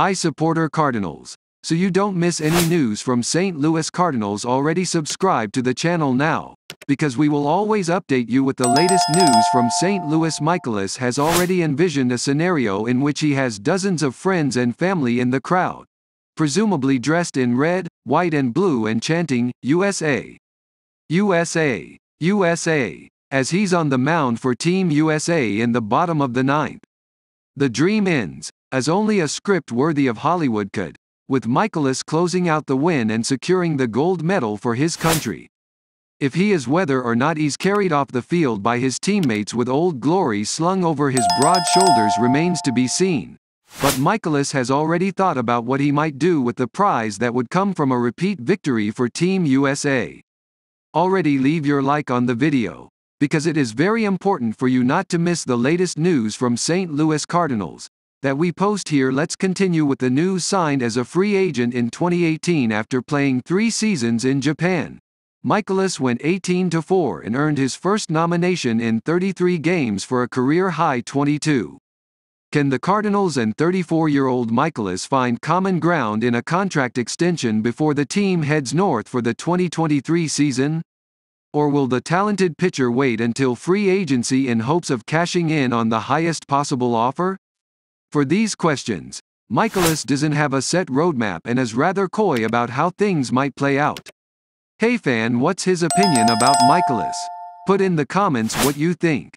I support supporter Cardinals. So you don't miss any news from St. Louis Cardinals already subscribe to the channel now, because we will always update you with the latest news from St. Louis Mikolas has already envisioned a scenario in which he has dozens of friends and family in the crowd, presumably dressed in red, white and blue and chanting, USA. USA. USA. As he's on the mound for Team USA in the bottom of the ninth. The dream ends, as only a script worthy of Hollywood could, with Mikolas closing out the win and securing the gold medal for his country. If he is whether or not he's carried off the field by his teammates with Old Glory slung over his broad shoulders remains to be seen. But Mikolas has already thought about what he might do with the prize that would come from a repeat victory for Team USA. Already leave your like on the video, because it is very important for you not to miss the latest news from St. Louis Cardinals, that we post here let's continue with the news signed as a free agent in 2018 after playing three seasons in Japan. Mikolas went 18 to 4 and earned his first nomination in 33 games for a career high 22. Can the Cardinals and 34-year-old Mikolas find common ground in a contract extension before the team heads north for the 2023 season? Or will the talented pitcher wait until free agency in hopes of cashing in on the highest possible offer? For these questions, Mikolas doesn't have a set roadmap and is rather coy about how things might play out. Hey fan what's his opinion about Mikolas? Put in the comments what you think.